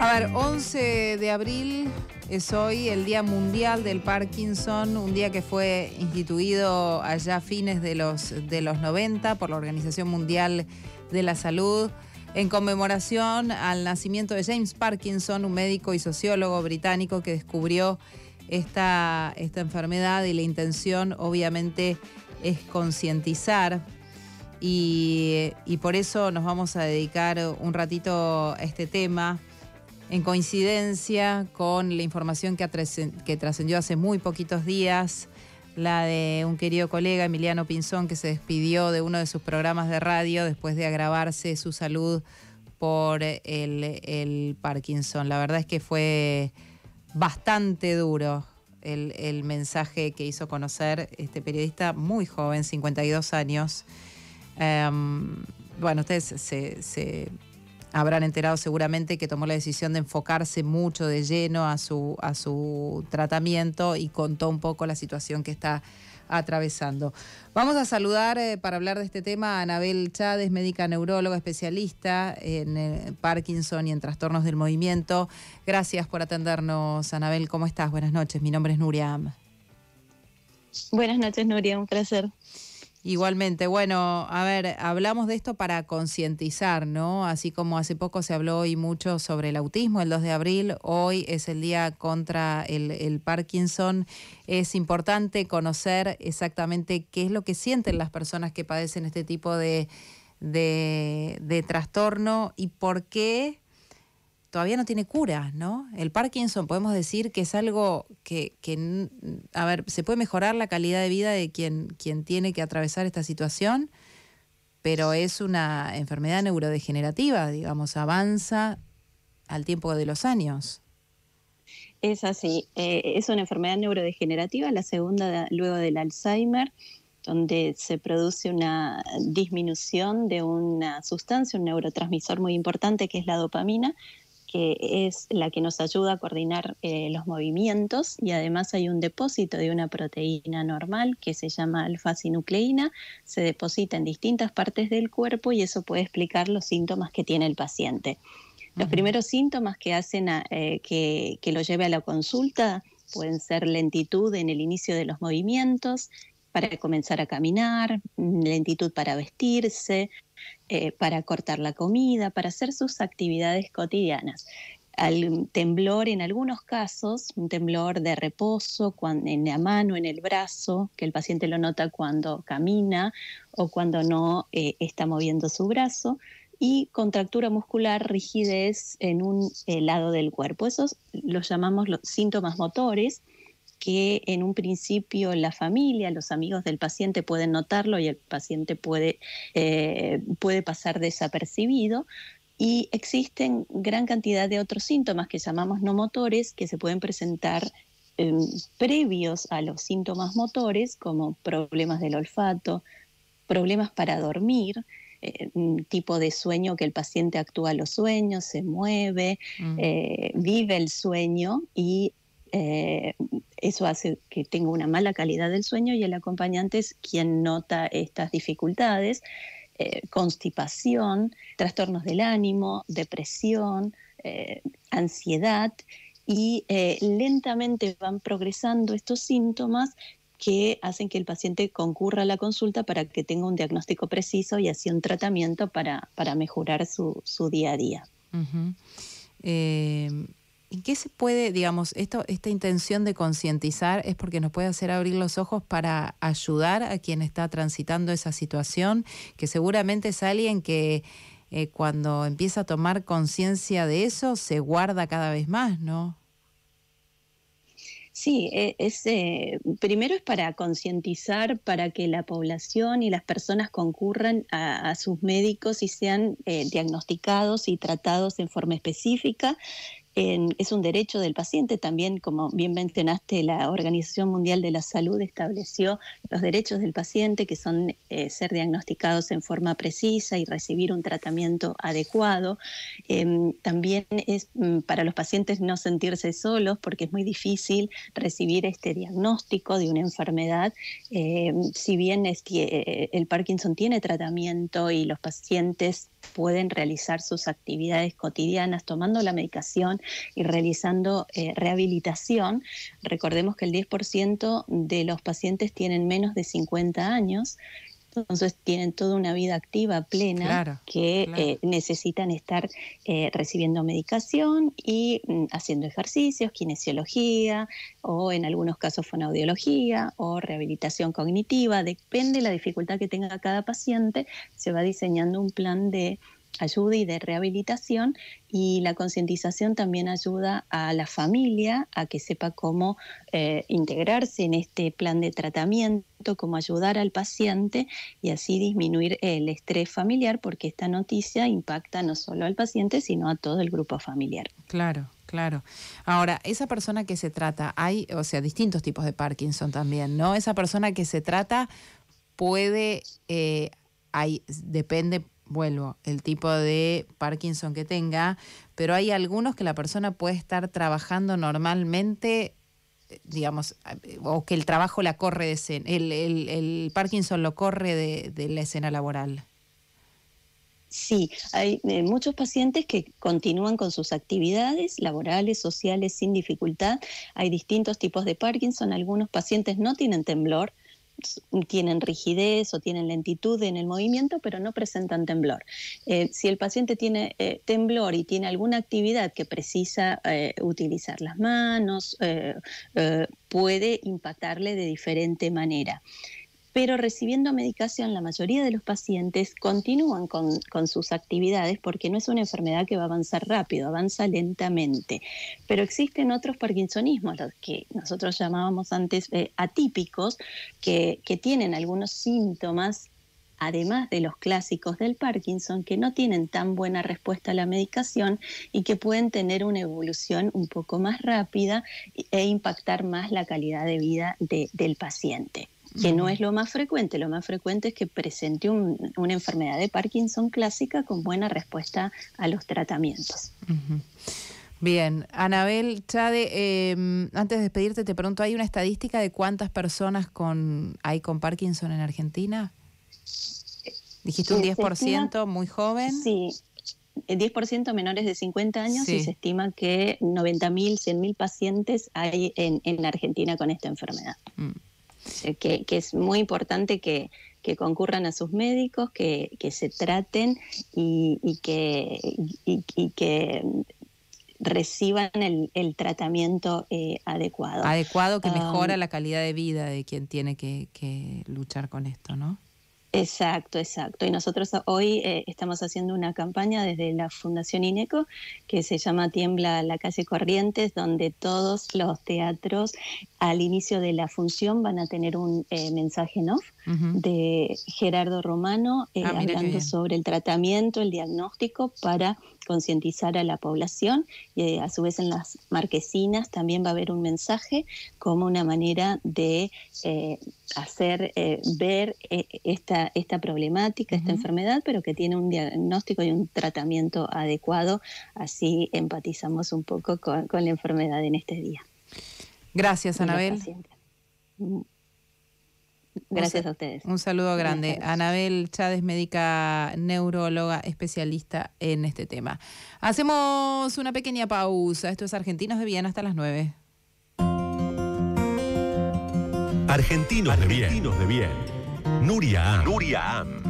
A ver, 11 de abril es hoy el Día Mundial del Parkinson, un día que fue instituido allá a fines de los, de los 90 por la Organización Mundial de la Salud en conmemoración al nacimiento de James Parkinson, un médico y sociólogo británico que descubrió esta, esta enfermedad y la intención obviamente es concientizar. Y, y por eso nos vamos a dedicar un ratito a este tema en coincidencia con la información que, trascendió hace muy poquitos días, la de un querido colega, Emiliano Pinzón, que se despidió de uno de sus programas de radio después de agravarse su salud por el, Parkinson. La verdad es que fue bastante duro el, mensaje que hizo conocer este periodista muy joven, 52 años. Um, bueno, ustedes se habrán enterado seguramente que tomó la decisión de enfocarse mucho de lleno a su, a su tratamiento y contó un poco la situación que está atravesando. Vamos a saludar eh, para hablar de este tema a Anabel Chávez, médica neuróloga especialista en eh, Parkinson y en trastornos del movimiento. Gracias por atendernos, Anabel. ¿Cómo estás? Buenas noches. Mi nombre es Nuria Buenas noches, Nuria. Un placer. Igualmente, bueno, a ver, hablamos de esto para concientizar, ¿no? Así como hace poco se habló hoy mucho sobre el autismo, el 2 de abril, hoy es el día contra el, Parkinson. Es importante conocer exactamente qué es lo que sienten las personas que padecen este tipo de, de, de trastorno y por qué todavía no tiene cura, ¿no? El Parkinson podemos decir que es algo que, a ver, se puede mejorar la calidad de vida de quien, quien tiene que atravesar esta situación, pero es una enfermedad neurodegenerativa, digamos, avanza al tiempo de los años. Es así, eh, es una enfermedad neurodegenerativa, la segunda luego del Alzheimer, donde se produce una disminución de una sustancia, un neurotransmisor muy importante que es la dopamina, que es la que nos ayuda a coordinar eh, los movimientos y además hay un depósito de una proteína normal que se llama alfa-sinucleína, se deposita en distintas partes del cuerpo y eso puede explicar los síntomas que tiene el paciente. Los primeros síntomas que hacen eh, que, que lo lleve a la consulta pueden ser lentitud en el inicio de los movimientos, para comenzar a caminar, lentitud para vestirse, eh, para cortar la comida, para hacer sus actividades cotidianas. Al temblor en algunos casos, un temblor de reposo en la mano, en el brazo, que el paciente lo nota cuando camina o cuando no eh, está moviendo su brazo, y contractura muscular, rigidez en un eh, lado del cuerpo. Esos los llamamos los síntomas motores que en un principio la familia, los amigos del paciente pueden notarlo y el paciente puede, eh, puede pasar desapercibido. Y existen gran cantidad de otros síntomas que llamamos no motores que se pueden presentar em, previos a los síntomas motores, como problemas del olfato, problemas para dormir, eh, tipo de sueño que el paciente actúa los sueños, se mueve, mm. eh, vive el sueño y eh, eso hace que tenga una mala calidad del sueño y el acompañante es quien nota estas dificultades, eh, constipación, trastornos del ánimo, depresión, eh, ansiedad y lentamente van progresando estos síntomas que hacen que el paciente concurra a la consulta para que tenga un diagnóstico preciso y así un tratamiento para, para mejorar su, su, día a día. ¿En qué se puede, digamos, esto, esta intención de concientizar es porque nos puede hacer abrir los ojos para ayudar a quien está transitando esa situación, que seguramente es alguien que eh, cuando empieza a tomar conciencia de eso se guarda cada vez más, ¿no? Sí, e, es, eh, primero es para concientizar, para que la población y las personas concurran a, sus médicos y sean eh, diagnosticados y tratados en forma específica es un derecho del paciente. También, como bien mencionaste, la Organización Mundial de la Salud estableció los derechos del paciente, que son eh, ser diagnosticados en forma precisa y recibir un tratamiento adecuado. Em, también es mm, para los pacientes no sentirse solos, porque es muy difícil recibir este diagnóstico de una enfermedad. Em, si bien eh, el Parkinson tiene tratamiento y los pacientes pueden realizar sus actividades cotidianas tomando la medicación y realizando eh, rehabilitación. Recordemos que el 10% de los pacientes tienen menos de 50 años, entonces tienen toda una vida activa plena que eh, necesitan estar eh, recibiendo medicación y mm, haciendo ejercicios, kinesiología o en algunos casos fonoaudiología o rehabilitación cognitiva. Depende de la dificultad que tenga cada paciente, se va diseñando un plan de ayuda y de rehabilitación y la concientización también ayuda a la familia a que sepa cómo eh, integrarse en este plan de tratamiento, cómo ayudar al paciente y así disminuir el estrés familiar porque esta noticia impacta no solo al paciente sino a todo el grupo familiar. Claro. Claro. Ahora, esa persona que se trata, hay, o sea, distintos tipos de Parkinson también, ¿no? Esa persona que se trata puede, eh, hay, depende vuelvo, el tipo de Parkinson que tenga, pero hay algunos que la persona puede estar trabajando normalmente, digamos, o que el trabajo la corre de escena, el, el, Parkinson lo corre de, la escena laboral. Sí, hay eh, muchos pacientes que continúan con sus actividades laborales, sociales sin dificultad. Hay distintos tipos de Parkinson. Algunos pacientes no tienen temblor, tienen rigidez o tienen lentitud en el movimiento, pero no presentan temblor. Eh, si el paciente tiene eh, temblor y tiene alguna actividad que precisa eh, utilizar las manos, puede impactarle de diferente manera pero recibiendo medicación la mayoría de los pacientes continúan con, sus actividades porque no es una enfermedad que va a avanzar rápido, avanza lentamente. Pero existen otros parkinsonismos, los que nosotros llamábamos antes eh, atípicos, que, que tienen algunos síntomas además de los clásicos del Parkinson, que no tienen tan buena respuesta a la medicación y que pueden tener una evolución un poco más rápida e impactar más la calidad de vida del paciente que no es lo más frecuente. Lo más frecuente es que presente una enfermedad de Parkinson clásica con buena respuesta a los tratamientos. Bien, Anabel Chade, em, antes de despedirte te pregunto, ¿hay una estadística de cuántas personas con, hay con Parkinson en Argentina? Dijiste un 10%, muy joven. Sí, 10% menores de 50 años y se estima que 90.000, 100.000 pacientes hay en, en Argentina con esta enfermedad. Mm que, es muy importante que, concurran a sus médicos, que, se traten y, que, que reciban el, tratamiento eh, adecuado. Adecuado que mejora la calidad de vida de quien tiene que, que luchar con esto, ¿no? Exacto, exacto. Y nosotros hoy eh, estamos haciendo una campaña desde la Fundación INECO que se llama Tiembla la calle Corrientes, donde todos los teatros al inicio de la función van a tener un eh, mensaje en off de Gerardo Romano eh, ah, hablando sobre el tratamiento, el diagnóstico para concientizar a la población y eh, a su vez en las marquesinas también va a haber un mensaje como una manera de eh, hacer ver esta, esta problemática, esta enfermedad, pero que tiene un diagnóstico y un tratamiento adecuado, así empatizamos un poco con, la enfermedad en este día. Gracias, Anabel. Gracias a ustedes. Un saludo grande. Anabel Chávez, médica neuróloga especialista en este tema. Hacemos una pequeña pausa. Esto es Argentinos de Bien hasta las 9. Argentinos, de Bien. Nuria Am. Nuria Am.